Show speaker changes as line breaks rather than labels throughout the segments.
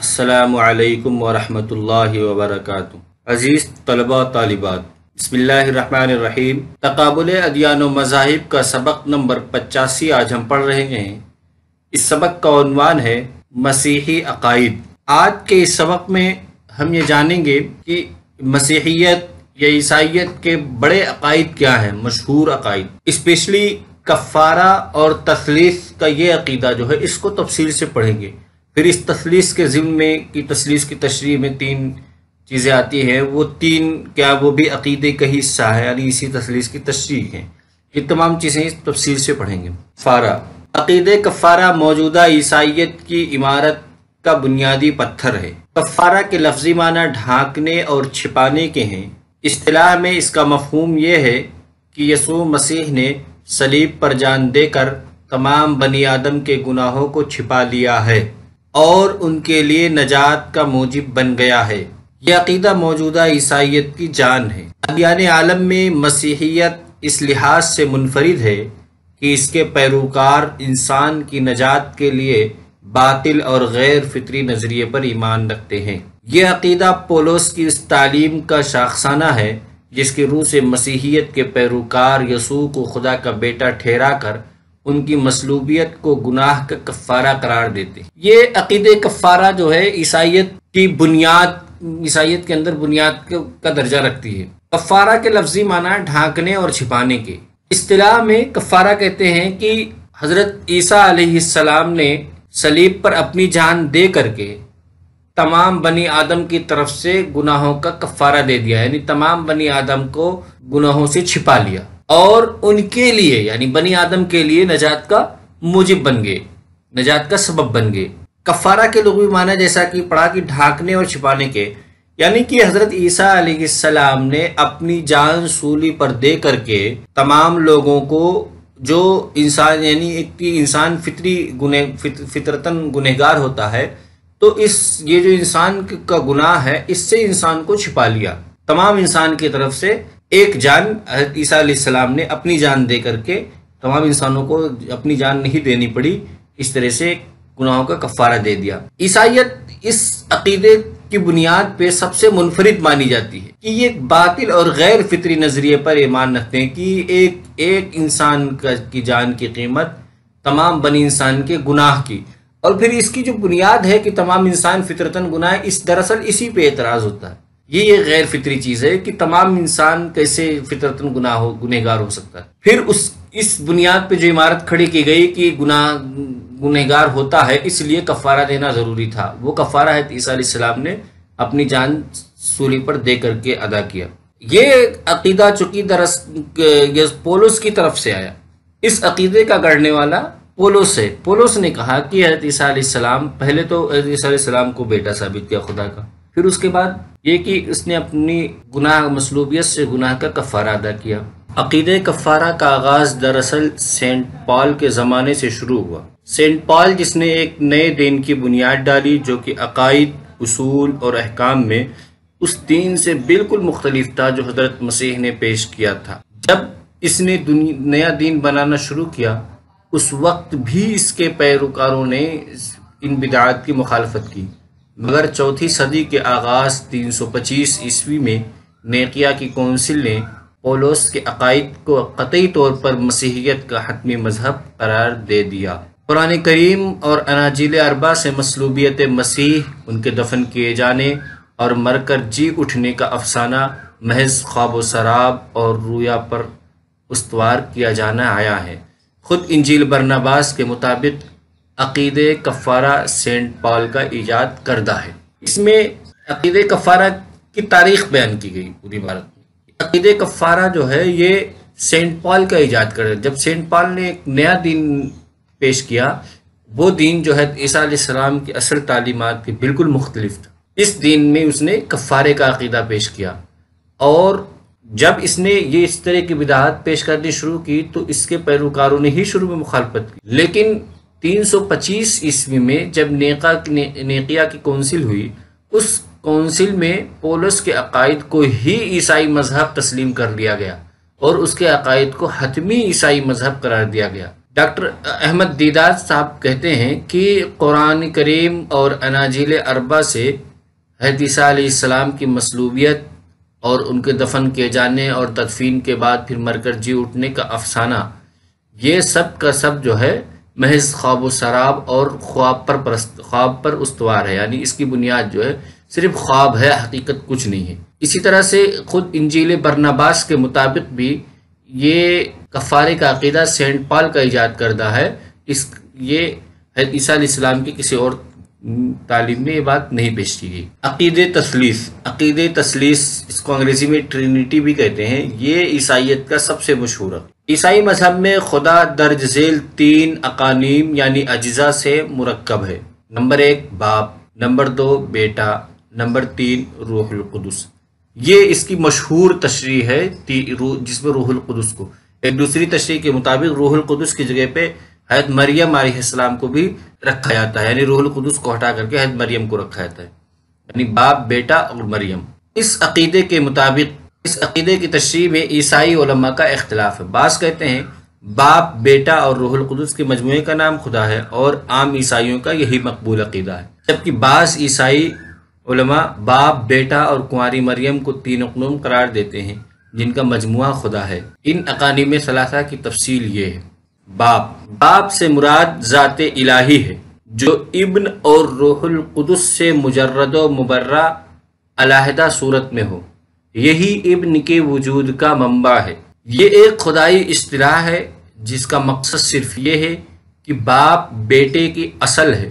असलकम वरहमतुल्लाहि वबरकातुहू अज़ीज़ तलबा तालिबात बसमीम तकाबुल अदियान मज़ाहिब का सबक नंबर पचासी आज हम पढ़ रहे हैं इस सबक का उनवान है मसीही अकायद आज के इस सबक में हम ये जानेंगे कि मसीहियत या ईसाइत के बड़े अकायद क्या हैं? मशहूर अकायद। इस्पेशली कफ़ारा और तसलीस का ये अकीदा जो है, इसको तफसील से पढ़ेंगे। फिर इस तसलीस के ज़िम में की तसलीस की तशरी में तीन चीज़ें आती हैं। वो तीन क्या, वो भी अकीदे का हिस्सा है, यानी इसी तसलीस की तशरी है। ये तमाम चीज़ें इस तफसील से पढ़ेंगे। फारा अकीद कफ़ारा मौजूदा ईसाइत की इमारत का बुनियादी पत्थर है। कफ़ारा के लफ्ज़ी माना ढांकने और छिपाने के हैं। इस्तेलाह में इसका मफहूम यह है कि यसू मसीह ने सलीब पर जान देकर तमाम बनी आदम के गुनाहों को छिपा लिया है और उनके लिए नजात का मूजिब बन गया है। यह अकीदा मौजूदा ईसाइत की जान है। अदियान आलम में मसीहियत इस लिहाज से मुनफरद है कि इसके पैरोकार इंसान की नजात के लिए बातिल और गैर फितरी नज़रिए पर ईमान रखते हैं। यह अकीदा पोलोस की इस तालीम का शाखसाना है, जिसकी रूह से मसीहियत के पैरोकार यसू को खुदा का बेटा ठहरा कर उनकी मसलूबियत को गुनाह का कफ़ारा करार देते ये अकीद कफ़ारा जो है ईसाइत की बुनियाद ईसाइत के अंदर बुनियाद का दर्जा रखती है। कफ़ारा के लफ्जी माना ढांकने और छिपाने के। इस्तेलाह में कफ़ारा कहते हैं कि हज़रत ईसा सलाम ने सलीब पर अपनी जान दे करके तमाम बनी आदम की तरफ़ से गुनाहों का कफ़ारा दे दिया यानी तमाम बनी आदम को गुनाहों से छिपा लिया। और उनके लिए यानी बनी आदम के लिए नजात का मुजिब बन गए नजात का सबब बन गए। कफ़ारा के लोग भी माना जैसा कि पढ़ा कि ढाकने और छिपाने के यानी कि हज़रत ईसा सलाम ने अपनी जान सूली पर दे करके तमाम लोगों को जो इंसान यानी एक इंसान फितरी गुने फित, फितरतन गुनहगार होता है तो इस, ये जो इंसान का गुनाह है, इससे इंसान को छिपा लिया। तमाम इंसान की तरफ़ से एक जान ईसा सलाम ने अपनी जान दे करके तमाम इंसानों को अपनी जान नहीं देनी पड़ी। इस तरह से गुनाहों का कफारा दे दिया। ईसाइत इस अकीदे की बुनियाद पे सबसे मुनफरद मानी जाती है कि ये बातिल और गैर फितरी नज़रिए पर ये मान रखते हैं कि एक एक इंसान की जान की कीमत तमाम बनी इंसान के गुनाह की। और फिर इसकी जो बुनियाद है कि तमाम इंसान फितरतन गुनाह इस दरअसल इसी पे एतराज़ होता है। ये एक गैर फितरी चीज़ है कि तमाम इंसान कैसे फितरतन गुनाह हो, गुनहगार हो सकता है। फिर उस, इस बुनियाद पे जो इमारत खड़ी की गई कि गुनाह, गुनहगार होता है, इसलिए कफारा देना ज़रूरी था। वो कफारा है ईसा सलाम ने अपनी जान सूली पर दे करके अदा किया। ये अकीदा चूँकि दरअस पोलोस की तरफ़ से आया। इस अकीदे का गढ़ने वाला पोलोस है पोलोस ने कहा कि हज़रत ईसा पहले तो हज़रत सलाम को बेटा साबित किया खुदा का। फिर उसके बाद ये कि उसने अपनी गुनाह, मसलूबियत से गुनाह का कफ़ारा अदा किया। अकीद कफ़ारा का आगाज़ दरअसल सेंट पॉल के ज़माने से शुरू हुआ। सेंट पॉल जिसने एक नए दिन की बुनियाद डाली, जो कि अकायद, उसूल और अहकाम में उस दीन से बिल्कुल मुख्तलिफ़ था, जो हज़रत मसीह ने पेश किया था। जब इसने नया दीन बनाना शुरू किया उस वक्त भी इसके पैरोकारों ने इन बिदात की मुखालफत की। मगर चौथी सदी के आगाज़ 325 ईस्वी में नेकिया की कौंसिल ने पोलोस के अकायद को कतई तौर पर मसीहियत का हतमी मज़हब करार दे दिया। पुरान करीम और अनाजिल अरबा से मसलूबियत मसीह उनके दफन किए जाने और मरकर जी उठने का अफसाना महज ख्वाब शराब और रूया पर उसवार किया जाना आया है। खुद इंजील बरनबास के मुताबिक अकीद कफ़ारा सेंट पॉल का ईजाद करदा है। इसमें अकीद कफ़ारा की तारीख बयान की गई पूरी भारत में। अकीद कफ़ारा जो है, ये सेंट पॉल का ईजाद कर जब सेंट पॉल ने एक नया दिन पेश किया, वो दिन जो है, ईसा की असल तालीमत के बिल्कुल मुख्तलिफ़ था। इस दिन में उसने कफ़ारे का अकीदा पेश किया और जब इसने ये इस तरह की विदाहत पेश करनी शुरू की तो इसके पैरोकारों ने ही शुरू में मुखालफत की। लेकिन 325 ईस्वी में जब नेका ने, नेकिया की कौंसिल हुई उस कौंसिल में पोलस के अकायद को ही ईसाई मज़हब तस्लीम कर लिया गया और उसके अकायद को हतमी ईसाई मज़हब करार दिया गया। डॉक्टर अहमद दीदार साहब कहते हैं कि कुरान करीम और अनाजिल अरबा से हदीसा की मसलूबियत और उनके दफन किए जाने और तदफीन के बाद फिर मरकर जी उठने का अफसाना। ये सब का सब जो है, महज ख्वाब शराब और ख्वाब पर ख्वाब पर उस्तवार है। यानी इसकी बुनियाद जो है, सिर्फ़ ख्वाब है, हकीकत कुछ नहीं है। इसी तरह से खुद इंजील बरनाबास के मुताबिक भी ये कफ़ारे का अकीदा सेंट पॉल का ईजाद करदा है। इस, ये ईसा इस्लाम की किसी और तालीम में ये बात नहीं पेश की गई। अकीद तसलीस अकीद तसलीस इसको अंग्रेज़ी में ट्रिनिटी भी कहते हैं। ये ईसाइत का सबसे मशहूर ईसाई मज़हब में खुदा दर्ज झेल तीन अकानीम यानी अज्जा से मुरक्ब है। नंबर एक, बाप। नंबर दो, बेटा। नंबर तीन, रूहुल कुदस। ये इसकी मशहूर तशरी है जिसमें रूहुल कुदस को। एक दूसरी तशरी के मुताबिक रूहुल कुदस की जगह पे हज़रत मरियम आसलाम को भी रखा जाता है, यानी रूहुल कुदस को हटा करके हज़रत मरियम को रखा जाता है। यानी बाप, बेटा और मरियम। इस अकीदे के मुताबिक, इस अकीदे की तशरी में ईसाई उलमा का इख्तलाफ है। बास कहते हैं, बाप, बेटा और रूहुल कुदस के मजमू का नाम खुदा है और आम ईसाइयों का यही मकबूल अकीदा है। जबकि बास ईसाई उलमा बाप, बेटा और कुंवारी मरियम को तीन अकनूम करार देते हैं, जिनका मजमुआ खुदा है। इन अकानी में सलासा की तफसील ये है। बाप। बाप से मुराद ज़ात इलाही है, जो इब्न और रोहुल कुदस से मुजर्रद मुबर्रा अलहदा सूरत में हो। यही इब्न के वजूद का मंबा है। ये एक खुदाई इस्तलाह है, जिसका मकसद सिर्फ़ ये है कि बाप बेटे की असल है,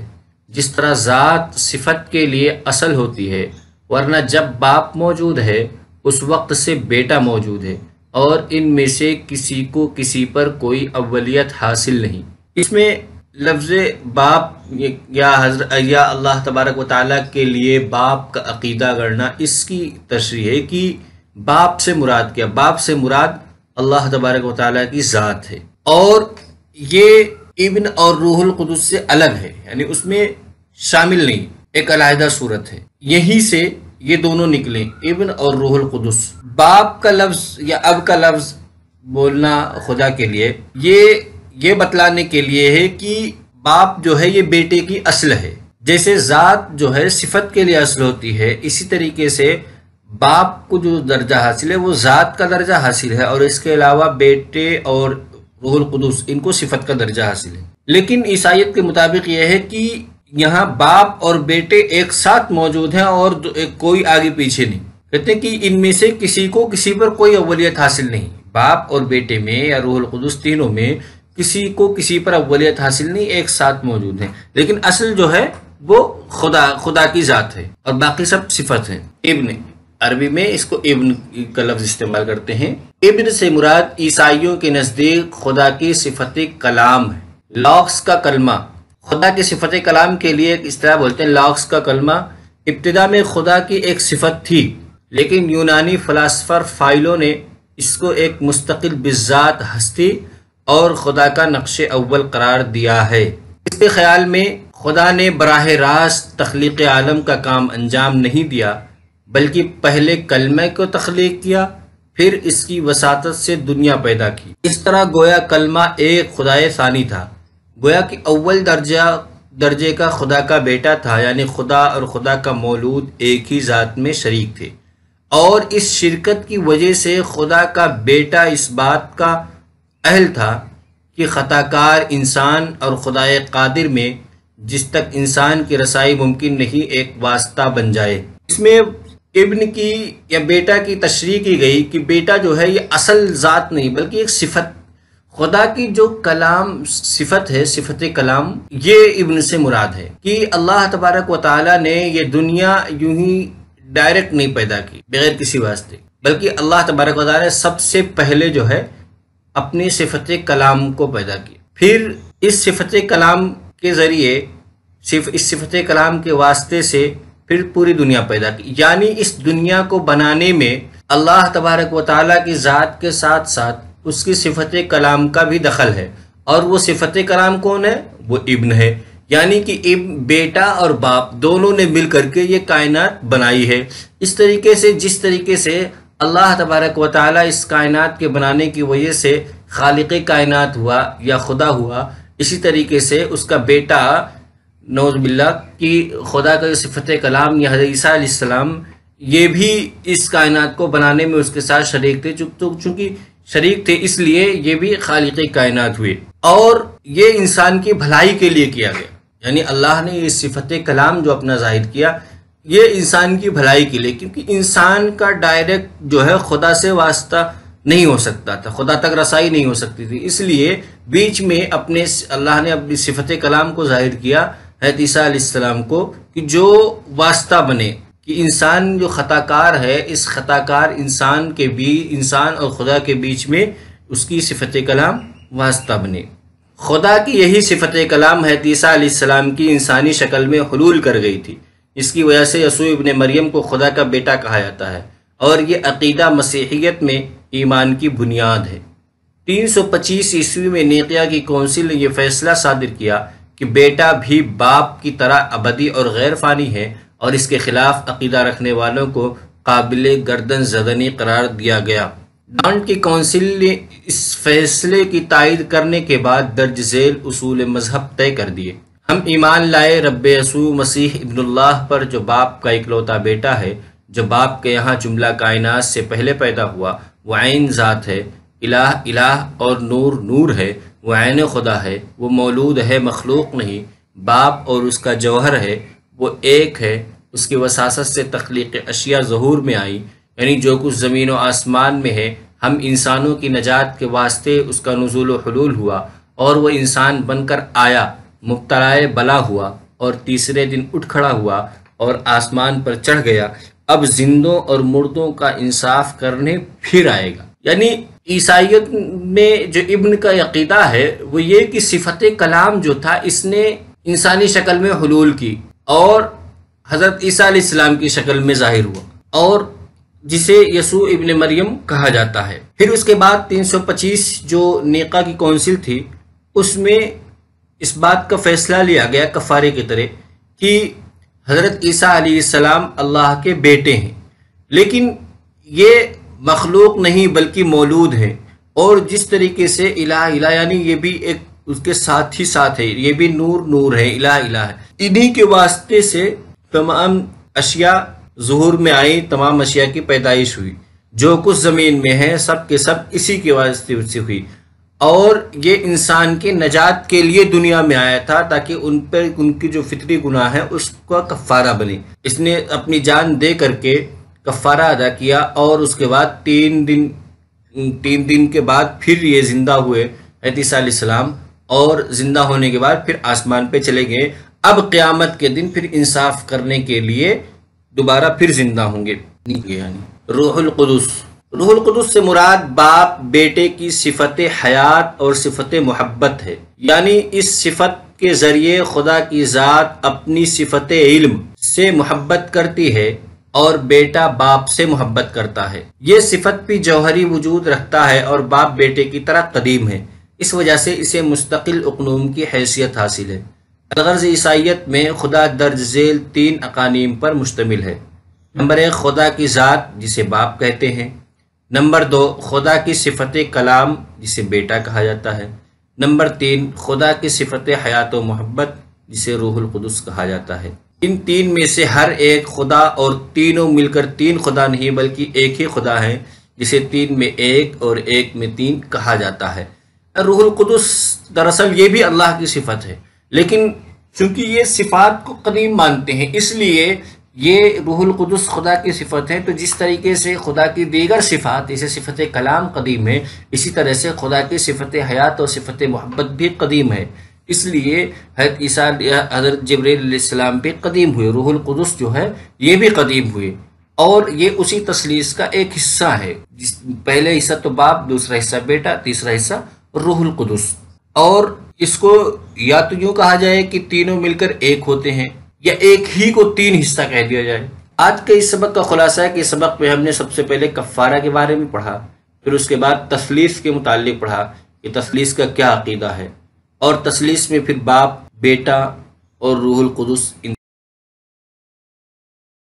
जिस तरह ज़ात सिफत के लिए असल होती है, वरना जब बाप मौजूद है, उस वक्त से बेटा मौजूद है। और इनमें से किसी को किसी पर कोई अव्वलियत हासिल नहीं। इसमें लफ्ज़ बाप या हजर या अल्लाह तबारक व के लिए बाप का अकीदा करना इसकी तशरी है कि बाप से मुराद क्या। बाप से मुराद अल्लाह तबारक व की ज़ात है। और ये इब्न और रूहुल कुदस से अलग है, यानी उसमें शामिल नहीं, एक अलाहदा सूरत है। यहीं से ये दोनों निकले। इब्न और रूहुल कुदस। बाप का लफ्ज या अब का लफ्ज बोलना खुदा के लिए, ये ये बतलाने के लिए है कि बाप जो है ये बेटे की असल है। जैसे ज़ात जो है सिफत के लिए असल होती है, इसी तरीके से बाप को जो दर्जा हासिल है, वो ज़ात का दर्जा हासिल है और इसके अलावा बेटे और रूहुल कुदस, इनको सिफत का दर्जा हासिल है। लेकिन ईसाइत के मुताबिक यह है कि यहाँ बाप और बेटे एक साथ मौजूद हैं और कोई आगे पीछे नहीं। कहते हैं कि इनमें से किसी को किसी पर कोई अवलियत हासिल नहीं। बाप और बेटे में या रूहुल कुदस तीनों में किसी को किसी पर अवलियत हासिल नहीं, एक साथ मौजूद है। लेकिन असल जो है, वो खुदा खुदा की ज़ात है और बाकी सब सिफत है। इब्न अरबी में इसको इब्न का लफ्ज इस्तेमाल करते हैं। इब्न से मुराद ईसाइयों के नज़दीक खुदा की सिफत कलाम है। लॉक्स का कलमा खुदा की सिफत कलाम के लिए एक इस तरह बोलते हैं, लॉक्स का कलमा, इब्तदा में खुदा की एक सिफत थी, लेकिन यूनानी फलासफर फाइलों ने इसको एक मुस्तकिल बिजात हस्ती और खुदा का नक्श अव्वल करार दिया है। इसके ख्याल में खुदा ने बराह रास्त तख्लीक आलम का काम अंजाम नहीं दिया, बल्कि पहले कलमे को तख्लीक किया, फिर इसकी वसात से दुनिया पैदा की। इस तरह गोया कलमा एक खुदाए सानी था। गोया कि अव्वल दर्जा, दर्जे का खुदा का बेटा था, यानी खुदा और खुदा का मौलूद एक ही ज़ात में शरीक थे। और इस शिरकत की वजह से खुदा का बेटा इस बात का अहल था कि ख़ताकार इंसान और खुदा कादिर में जिस तक इंसान की रसाई मुमकिन नहीं, एक वास्ता बन जाए। इसमें इब्न की या बेटा की तशरी की गई कि बेटा जो है, ये असल ज़ात नहीं, बल्कि एक सिफत खुदा की जो कलाम, सिफत है सिफत कलाम, ये इब्न से मुराद है कि अल्लाह तबारक व ताली ने ये दुनिया यूँ ही डायरेक्ट नहीं पैदा की, बगैर किसी वास्ते। बल्कि अल्लाह तबारक व ने सबसे पहले जो है, अपनी सिफत कलाम को पैदा किया। फिर इस सिफत कलाम के ज़रिए सिर्फ़ इस सिफत कलाम के वास्ते से फिर पूरी दुनिया पैदा की। यानी इस दुनिया को बनाने में अल्लाह तबारक व ताली की ज़ात के साथ साथ उसकी सिफत कलाम का भी दखल है। और वो सिफत कलाम कौन है? वो इब्न है। यानी कि इब, बेटा और बाप दोनों ने मिल करके ये कायनात बनाई है। इस तरीके से, जिस तरीके से अल्लाह तबारक व ताली इस कायनात के बनाने की वजह से खालिक कायनात हुआ या खुदा हुआ, इसी तरीके से उसका बेटा नौजबिल्ला की खुदा का सिफत कलाम, या हज़रत ये भी इस कायनात को बनाने में उसके साथ शरीक थे। चूँकि शरीक थे, इसलिए ये भी खालिक कायनात हुए। और ये इंसान की भलाई के लिए किया गया। यानी अल्लाह ने ये सिफत कलाम जो अपना ज़ाहिर किया, ये इंसान की भलाई के लिए, क्योंकि इंसान का डायरेक्ट जो है खुदा से वास्ता नहीं हो सकता था, खुदा तक रसाई नहीं हो सकती थी। इसलिए बीच में अपने अल्लाह ने अपनी सिफत कलाम को ज़ाहिर किया है ईसा को, कि जो वास्ता बने कि इंसान जो ख़ताकार है, इस ख़ताकार इंसान के बीच इंसान और खुदा के बीच में उसकी सिफत कलाम वास्ता बने। खुदा की यही सिफत कलाम है तीसा की इंसानी शक्ल में हलूल कर गई थी। इसकी वजह से यसू इबन मरियम को खुदा का बेटा कहा जाता है। और ये अकीदा मसीहियत में ईमान की बुनियाद है। 325 ईस्वी में नेकिया की कौंसिल ने यह फैसला सादिर किया कि बेटा भी बाप की तरह अबदी और गैर फ़ानी है और इसके खिलाफ अकीदा रखने वालों को काबिल गर्दन जदनी करार दिया गया। डांट की कौंसिल ने इस फैसले की तायद करने के बाद दर्ज झेल उसूल मज़हब तय कर दिए। हम ईमान लाए रब यसू मसीह इब्नुल्लाह पर, जो बाप का इकलौता बेटा है, जो बाप के यहाँ जुमला कायनात से पहले पैदा हुआ वह आइन ज़ात है। इलाह इलाह और नूर नूर है। वह आन खुदा है। वो मौलूद है, मखलूक नहीं। बाप और उसका जौहर है। वो एक है। उसकी वसासत से तख्लीक अशिया जहूर में आई। यानी जो कुछ ज़मीन व आसमान में है, हम इंसानों की नजात के वास्ते उसका नजूल हलूल हुआ और वह इंसान बनकर आया, मुबतलाए बला हुआ और तीसरे दिन उठ खड़ा हुआ और आसमान पर चढ़ गया। अब जिंदों और मुर्दों का इंसाफ करने फिर आएगा। यानी ईसाइत में जो इब्न का यकीदा है, वो ये कि सिफत कलाम जो था, इसने इंसानी शक्ल में हलूल की और हज़रत ईसा की शक्ल में ज़ाहिर हुआ और जिसे यसू इब्न मरियम कहा जाता है। फिर उसके बाद 325 जो नेका की कौंसिल थी, उसमें इस बात का फैसला लिया गया कफ़ारे की तरह कि हज़रत ईसा अल्लाह के बेटे हैं। लेकिन ये मखलूक नहीं, बल्कि मौलूद है और जिस तरीके से इला इला यानी ये भी एक उसके साथ ही साथ है, ये भी नूर नूर है इला इला है। इन्हीं के वास्ते से तमाम अशिया जहूर में आई, तमाम अशिया की पैदाइश हुई। जो कुछ ज़मीन में है, सब के सब इसी के वास्ते से हुई। और ये इंसान के नजात के लिए दुनिया में आया था, ताकि उन पर उनकी जो फितरी गुनाह है, उसका कफ़ारा बने। इसने अपनी जान दे करके कफ़ारा अदा किया, और उसके बाद तीन दिन तीन दिन के बाद फिर ये ज़िंदा हुए सलाम और ज़िंदा होने के बाद फिर आसमान पे चले गए। अब क़यामत के दिन फिर इंसाफ करने के लिए दोबारा फिर ज़िंदा होंगे। यानी रूहुल कुदस। रूहुल से मुराद बाप, बेटे की सिफत हयात और सिफत मोहब्बत है। यानी इस सिफत के ज़रिए खुदा की ज़ात अपनी सिफत इल्म से मोहब्बत करती है और बेटा बाप से मोहब्बत करता है। ये सिफत भी जौहरी वजूद रखता है और बाप बेटे की तरह कदीम है। इस वजह से इसे मुस्तकिल उकनूम की हैसियत हासिल है। अलगर्ज ईसाइत में खुदा दर्ज झेल तीन अकानीम पर मुश्तमिल है। नंबर एक, खुदा की ज़ात, जिसे बाप कहते हैं। नंबर दो, खुदा की सिफत कलाम, जिसे बेटा कहा जाता है। नंबर तीन, खुदा की सिफत हयात मोहब्बत, जिसे रूहुल कुदस कहा जाता है। इन तीन में से हर एक खुदा और तीनों मिलकर तीन खुदा नहीं, बल्कि एक ही खुदा है, जिसे तीन में एक और एक में तीन कहा जाता है। रूहुल कुदस दरअसल ये भी अल्लाह की सिफत है। लेकिन चूँकि ये सिफात को कदीम मानते हैं, इसलिए ये रूहुल कुदस खुदा की सिफत है। तो जिस तरीके से खुदा की दीगर सिफात, जैसे सिफत कलाम कदीम है, इसी तरह से खुदा की सिफत हयात और सिफत मोहब्बत भी कदीम है। इसलिए हज़रत ईसा, हज़रत जबरीसलाम भी कदीम हुए, रूहुल कुदस जो है, ये भी कदीम हुए। और ये उसी तसलीस का एक हिस्सा है। जिस, पहले हिस्सा तो बाप, दूसरा हिस्सा बेटा, तीसरा हिस्सा रूहुल कुदस। और इसको या तो यूँ कहा जाए कि तीनों मिलकर एक होते हैं, या एक ही को तीन हिस्सा कह दिया जाए। आज के इस सबक का खुलासा है कि इस सबक में हमने सबसे पहले कफ़ारा के बारे में पढ़ा, फिर उसके बाद तसलीस के मुतालिक पढ़ा कि तसलीस का क्या अकीदा है। और तसलीस में फिर बाप, बेटा और रूहुल कुदस